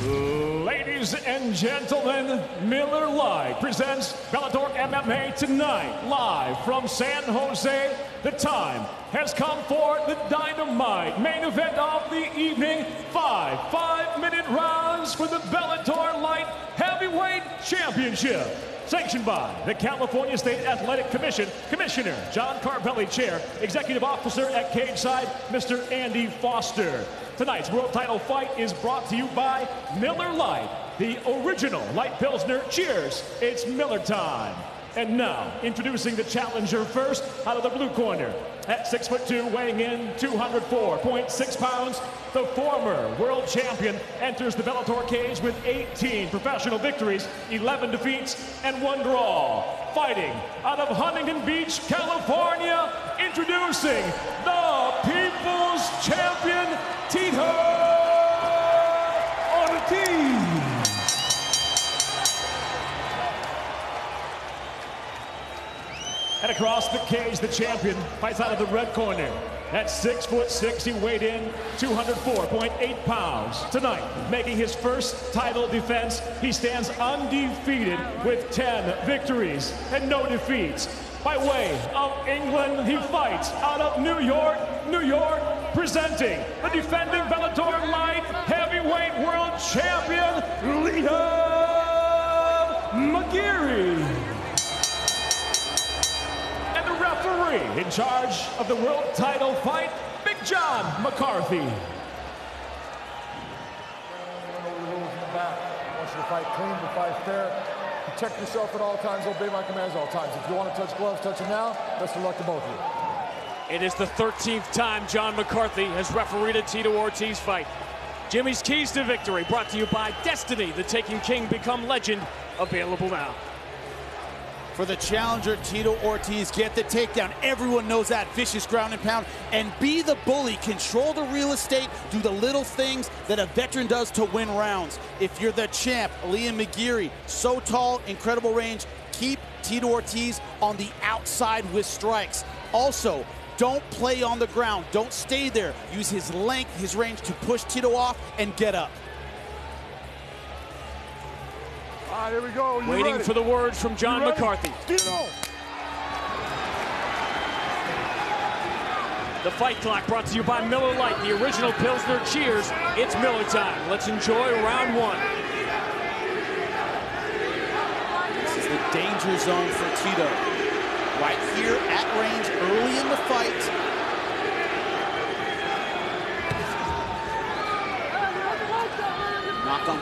Ladies and gentlemen, Miller Lite presents Bellator MMA tonight, live from San Jose. The time has come for the dynamite main event of the evening. Five five-minute rounds for the Bellator Light Heavyweight Championship. Sanctioned by the California State Athletic Commission, Commissioner John Carvelli, Chair, Executive Officer at Cage Side, Mr. Andy Foster. Tonight's world title fight is brought to you by Miller Lite, the original Light Pilsner. Cheers, it's Miller time. And now, introducing the challenger first out of the blue corner. At 6 foot 2, weighing in 204.6 pounds, the former world champion enters the Bellator cage with 18 professional victories, 11 defeats, and one draw. Fighting out of Huntington Beach, California, introducing the People's Champion, Tito Ortiz. And across the cage, the champion fights out of the red corner. At six foot six, he weighed in 204.8 pounds. Tonight, making his first title defense, he stands undefeated with 10 victories and no defeats. By way of England, he fights out of New York, New York, presenting the defending Bellator Light Heavyweight World Champion, Liam McGeary. Referee in charge of the world title fight, Big John McCarthy. I know the rules in the back. I want you to fight clean, to fight fair. Protect yourself at all times. Obey my commands at all times. If you want to touch gloves, touch them now. Best of luck to both of you. It is the 13th time John McCarthy has refereed a Tito Ortiz fight. Jimmy's Keys to Victory brought to you by Destiny, the Taken King Become Legend, available now. For the challenger, Tito Ortiz, get the takedown. Everyone knows that. Vicious ground and pound. And be the bully. Control the real estate. Do the little things that a veteran does to win rounds. If you're the champ, Liam McGeary, so tall, incredible range. Keep Tito Ortiz on the outside with strikes. Also, don't play on the ground. Don't stay there. Use his length, his range to push Tito off and get up. Right, here we go. You Waiting ready? for the words from John McCarthy. Tito! The fight clock brought to you by Miller Lite, the original Pilsner. Cheers, it's Miller time. Let's enjoy round one. This is the danger zone for Tito. Right here at range early in the fight.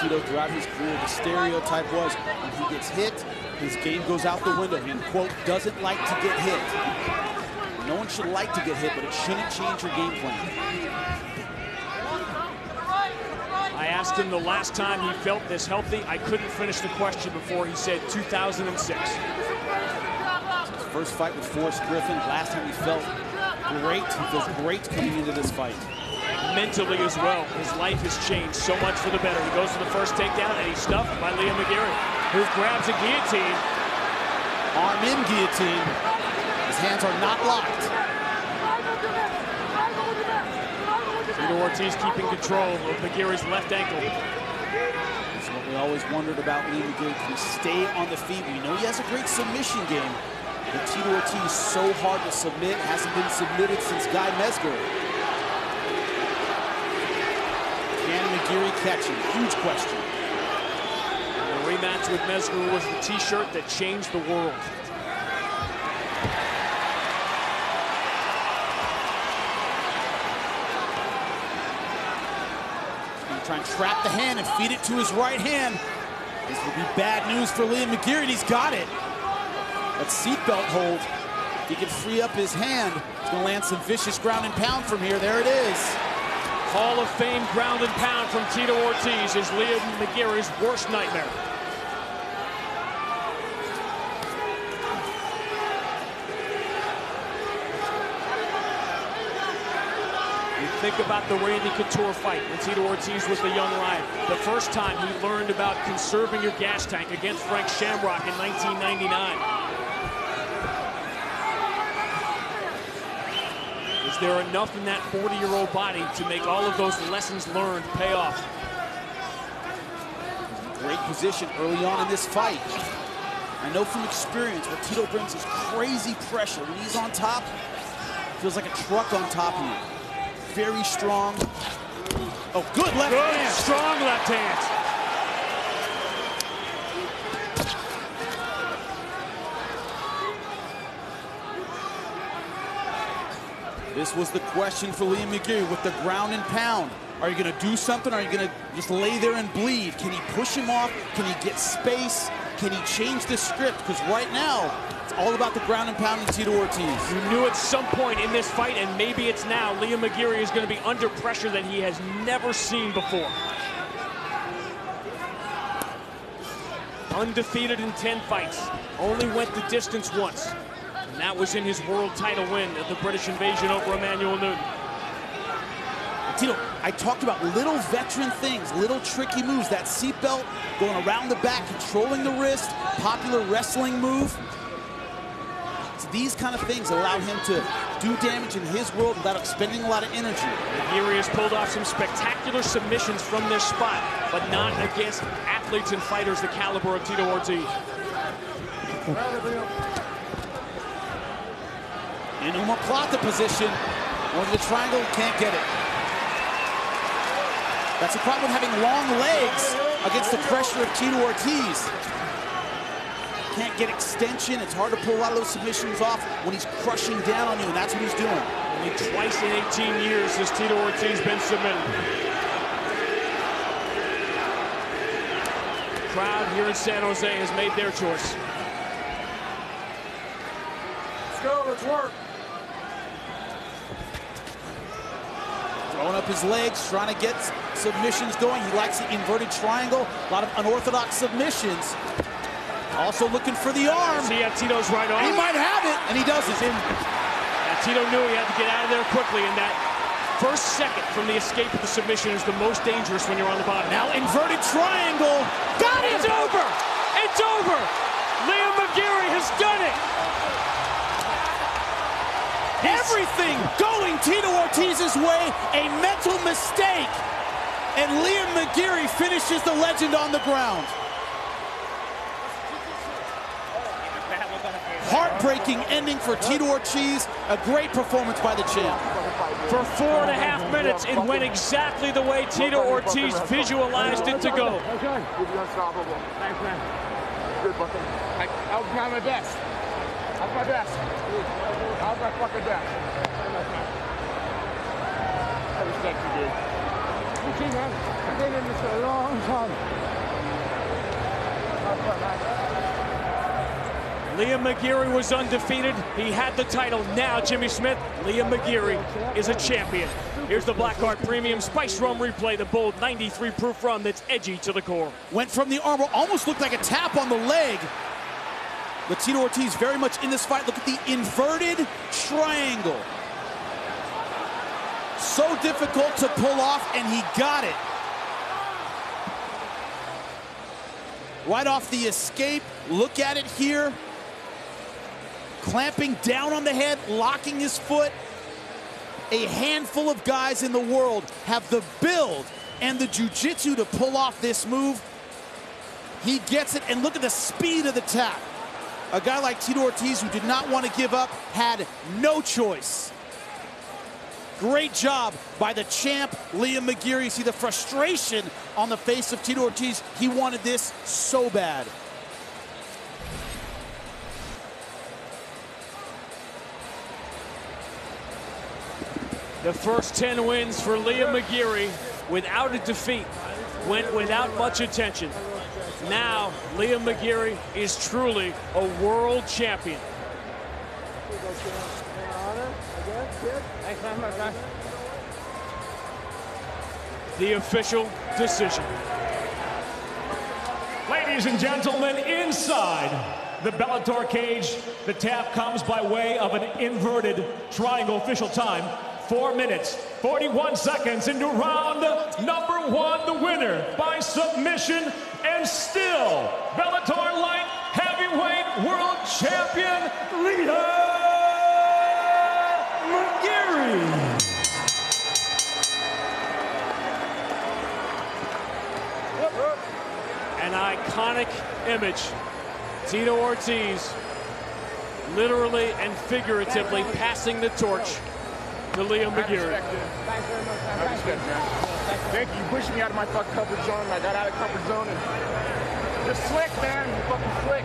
Throughout his career. The stereotype was when he gets hit, his game goes out the window. He, quote, doesn't like to get hit. No one should like to get hit, but it shouldn't change your game plan. I asked him the last time he felt this healthy. I couldn't finish the question before he said 2006. His first fight with Forrest Griffin. Last time he felt great. He feels great coming into this fight. Mentally as well, his life has changed so much for the better. He goes for the first takedown and he's stuffed by Liam McGeary, who grabs a guillotine. Arm in guillotine. His hands are not locked. Tito Ortiz keeping control of McGeary's left ankle. That's what we always wondered about Liam McGeary. Can he stay on the feet? We know he has a great submission game. But Tito Ortiz so hard to submit, hasn't been submitted since Guy Mezger. Him? Huge question. The rematch with Mezger was the t-shirt that changed the world. Try and trap the hand and feed it to his right hand. This will be bad news for Liam McGeary, and he's got it. That seatbelt hold. If he can free up his hand, he's gonna land some vicious ground and pound from here. There it is. Hall of Fame ground and pound from Tito Ortiz is Liam McGeary's worst nightmare. You think about the Randy Couture fight when Tito Ortiz was the young lion. The first time he learned about conserving your gas tank against Frank Shamrock in 1999. There are enough in that 40-year-old body to make all of those lessons learned pay off? Great position early on in this fight. I know from experience what Tito brings is crazy pressure. When he's on top, feels like a truck on top of you. Very strong. Oh, good left good, hand. Strong left hand. This was the question for Liam McGeary with the ground and pound. Are you going to do something? Are you going to just lay there and bleed? Can he push him off? Can he get space? Can he change the script? Because right now, it's all about the ground and pound and Tito Ortiz. You knew at some point in this fight, and maybe it's now, Liam McGeary is going to be under pressure that he has never seen before. Undefeated in 10 fights. Only went the distance once. And that was in his world title win at the British Invasion over Emmanuel Newton. Tito, I talked about little veteran things, little tricky moves. That seatbelt going around the back, controlling the wrist, popular wrestling move. It's these kind of things that allow him to do damage in his world without expending a lot of energy. McGeary has pulled off some spectacular submissions from this spot, but not against athletes and fighters the caliber of Tito Ortiz. In omoplata position, over the triangle, can't get it. That's the problem with having long legs against the pressure of Tito Ortiz. Can't get extension. It's hard to pull a lot of those submissions off when he's crushing down on you, and that's what he's doing. Only twice in 18 years has Tito Ortiz been submitted. Crowd here in San Jose has made their choice. Let's go, let's work. Throwing up his legs, trying to get submissions going. He likes the inverted triangle. A lot of unorthodox submissions. Also looking for the arm. See, yeah, Tito's right arm. He might have it, and he doesn't. Yeah, Tito knew he had to get out of there quickly, and that first second from the escape of the submission is the most dangerous when you're on the bottom. Now inverted triangle. Got it! It's over! It's over! Liam McGeary has done it! Everything going Tito Ortiz's way, a mental mistake. And Liam McGeary finishes the legend on the ground. Heartbreaking ending for Tito Ortiz. A great performance by the champ. For four and a half minutes, it went exactly the way Tito Ortiz visualized it to go. Okay. You'll be unstoppable. Thanks, man. Good, I, I'll try my best. That's my best. How's my fucking best? I respect you, dude. You see, man, I've been in this for a long time. Liam McGeary was undefeated. He had the title. Now, Jimmy Smith, Liam McGeary is a champion. Here's the Blackheart Premium Spice Rum Replay, the bold 93 proof rum that's edgy to the core. Went from the arm, almost looked like a tap on the leg. Tito Ortiz very much in this fight. Look at the inverted triangle. So difficult to pull off, and he got it. Right off the escape. Look at it here. Clamping down on the head, locking his foot. A handful of guys in the world have the build and the jiu-jitsu to pull off this move. He gets it, and look at the speed of the tap. A guy like Tito Ortiz, who did not want to give up, had no choice. Great job by the champ, Liam McGeary. See the frustration on the face of Tito Ortiz. He wanted this so bad. The first 10 wins for Liam McGeary without a defeat went without much attention. Now, Liam McGeary is truly a world champion. The official decision. Ladies and gentlemen, inside the Bellator cage, the tap comes by way of an inverted triangle official time. Four minutes, 41 seconds into round number one. The winner by submission and still Bellator Light Heavyweight World Champion, Liam McGeary. An iconic image. Tito Ortiz literally and figuratively passing the torch to Liam McGeary. Thank you. You pushed me out of my fucking comfort zone. I got out of comfort zone and just slick, man. You're Fucking slick.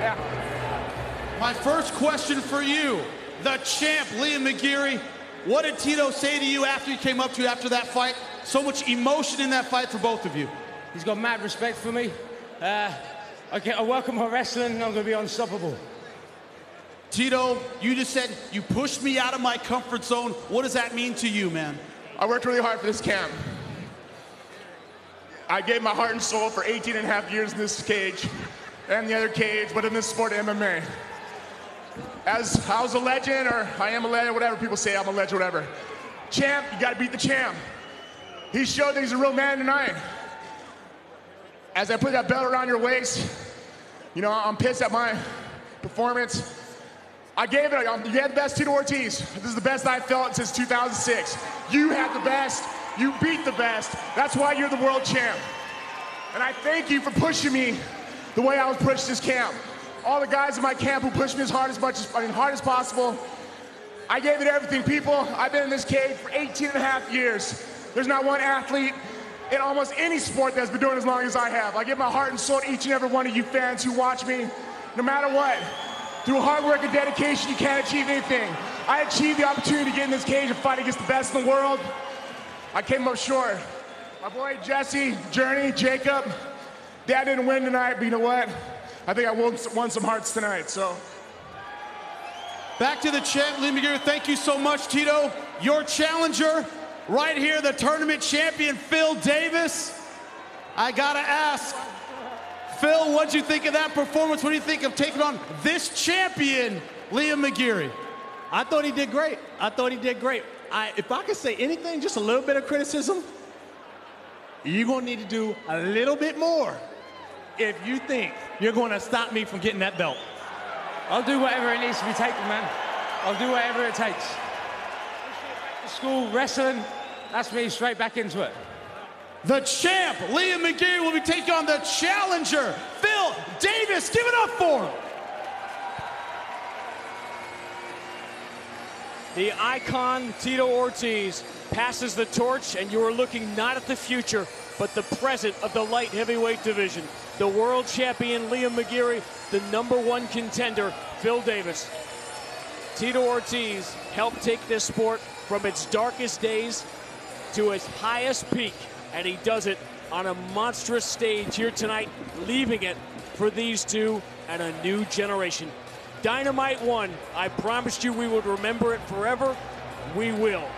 Yeah. My first question for you, the champ, Liam McGeary. What did Tito say to you after he came up to you after that fight? So much emotion in that fight for both of you. He's got mad respect for me. Uh, okay, I welcome her wrestling. I'm going to be unstoppable. Tito, you just said you pushed me out of my comfort zone. What does that mean to you, man? I worked really hard for this camp. I gave my heart and soul for 18 and a half years in this cage and the other cage, but in this sport, of MMA. As I was a legend, or I am a legend, whatever people say, I'm a legend, whatever. Champ, you gotta beat the champ. He showed that he's a real man tonight. As I put that belt around your waist, you know, I'm pissed at my performance. I gave it, you had the best Tito Ortiz. This is the best I've felt since 2006. You had the best, you beat the best. That's why you're the world champ. And I thank you for pushing me the way I was pushed this camp. All the guys in my camp who pushed me as hard as much as, I mean, hard as possible. I gave it everything. People, I've been in this cage for 18 and a half years. There's not one athlete in almost any sport that's been doing as long as I have. I give my heart and soul to each and every one of you fans who watch me, no matter what. Through hard work and dedication, you can't achieve anything. I achieved the opportunity to get in this cage and fight against the best in the world. I came up short. My boy Jesse, Journey, Jacob, Dad didn't win tonight, but you know what? I think I won, won some hearts tonight, so. Back to the champ, Lee McGeary. Thank you so much, Tito. Your challenger, right here, the tournament champion, Phil Davis. I gotta ask, Phil, what'd you think of that performance? What do you think of taking on this champion, Liam McGeary? I thought he did great. I thought he did great. I, if I could say anything, just a little bit of criticism, you're going to need to do a little bit more if you think you're going to stop me from getting that belt. I'll do whatever it needs to be taken, man. I'll do whatever it takes. School wrestling, that's me straight back into it. The champ, Liam McGeary, will be taking on the challenger, Phil Davis. Give it up for him. The icon Tito Ortiz passes the torch, and you are looking not at the future, but the present of the light heavyweight division. The world champion Liam McGeary, the number one contender Phil Davis. Tito Ortiz helped take this sport from its darkest days to its highest peak, and he does it on a monstrous stage here tonight, leaving it for these two and a new generation. Dynamite 1, I promised you we would remember it forever. We will.